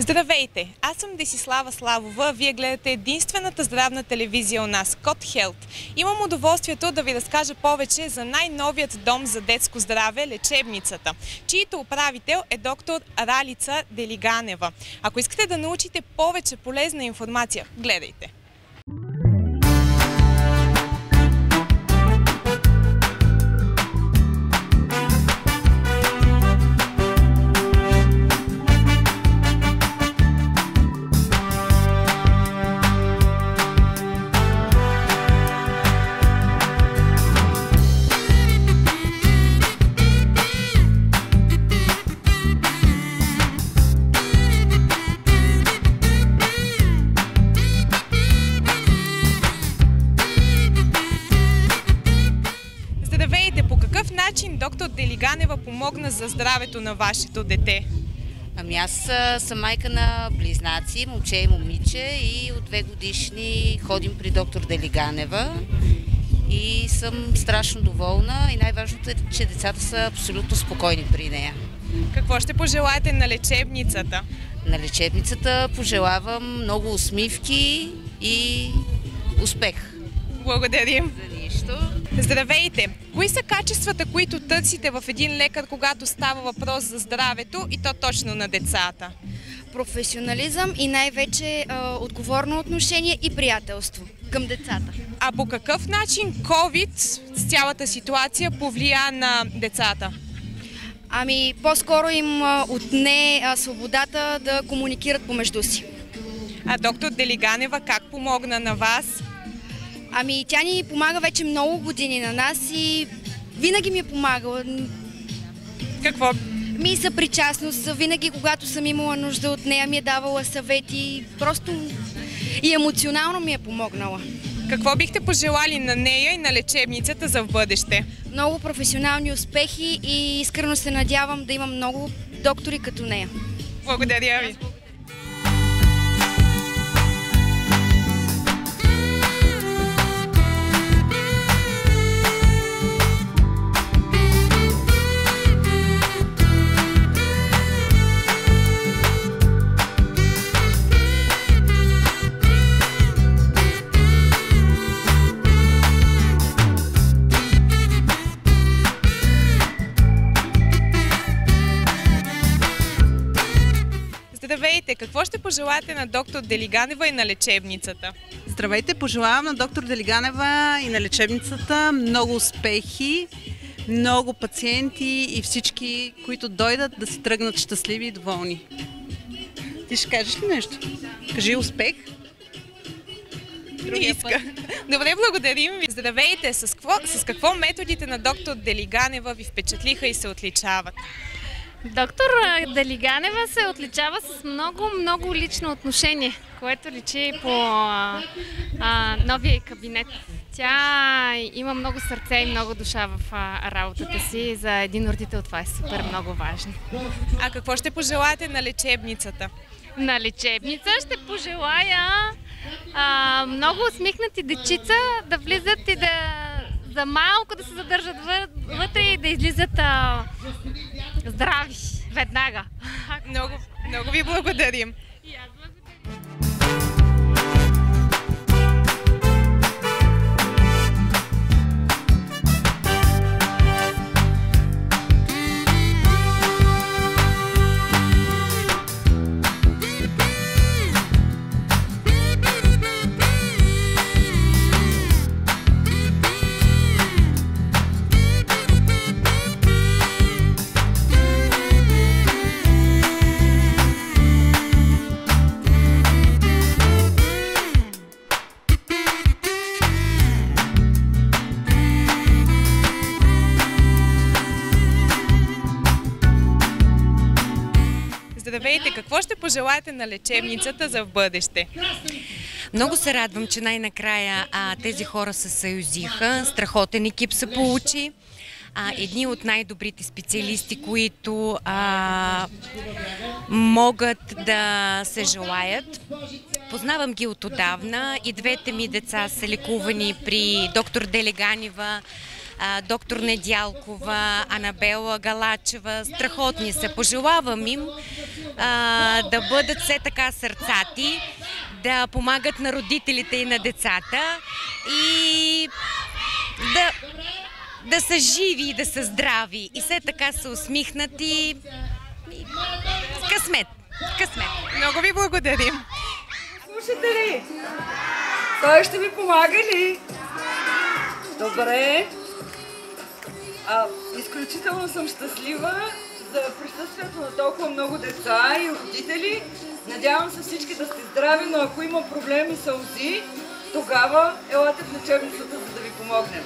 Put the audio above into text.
Здравейте! Аз съм Десислава Славова. Вие гледате единствената здравна телевизия у нас – Кот Хелт. Имам удоволствието да ви разкажа повече за най-новият дом за детско здраве – лечебницата, чието управител е доктор Ралица Делиганева. Ако искате да научите повече полезна информация, гледайте! Помогна за здравето на вашето дете? Ами аз съм майка на близнаци, момче и момиче и от две годишни ходим при доктор Делиганева и съм страшно доволна и най-важното е, че децата са абсолютно спокойни при нея. Какво ще пожелаете на лечебницата? На лечебницата пожелавам много усмивки и успех. Благодарим! Здравейте! Кои са качествата, които търсите в един лекар, когато става въпрос за здравето и то точно на децата? професионализъм и най-вече отговорно отношение и приятелство към децата. А по какъв начин COVID с цялата ситуация повлия на децата? Ами, по-скоро им отне свободата да комуникират помежду си. А доктор Делиганева как помогна на вас? Ами, тя ни помага вече много години на нас и винаги ми е помагала. Какво? Ми съпричастност, винаги когато съм имала нужда от нея ми е давала съвети, просто и емоционално ми е помогнала. Какво бихте пожелали на нея и на лечебницата за в бъдеще? Много професионални успехи и искрено се надявам да имам много доктори като нея. Благодаря ви! Какво ще пожелаете на доктор Делиганева и на лечебницата? Здравейте, пожелавам на доктор Делиганева и на лечебницата много успехи, много пациенти и всички, които дойдат да си тръгнат щастливи и доволни. Ти ще кажеш ли нещо? Кажи успех. Не иска. Добре, благодарим ви. Здравейте! С какво, с какво методите на доктор Делиганева ви впечатлиха и се отличават? Доктор Далиганева се отличава с много, много лично отношение, което личи по а, а, новия кабинет. Тя има много сърце и много душа в а, работата си. За един родител това е супер много важно. А какво ще пожелаете на лечебницата? На лечебница ще пожелая а, много усмихнати дечица да влизат и да за малко да се задържат въ- вътре и да излизат а, здрави веднага. Много, много ви благодарим. Здравейте! Какво ще пожелаете на лечебницата за в бъдеще? Много се радвам, че най-накрая тези хора се съюзиха. Страхотен екип се получи. А, едни от най-добрите специалисти, които а, могат да се желаят. Познавам ги от отдавна и двете ми деца са лекувани при доктор Делеганева доктор Недялкова, Анабела Галачева. Страхотни са. Пожелавам им а, да бъдат все така сърцати, да помагат на родителите и на децата и да, да са живи и да са здрави. И все така са усмихнати. И... Късмет! Късмет! Много ви благодарим. Слушате ли? Той ще ви помага ли? Добре. А, изключително съм щастлива за присъствието на толкова много деца и родители. Надявам се всички да сте здрави, но ако има проблеми сълзи, тогава елате в лечебницата, за да ви помогнем.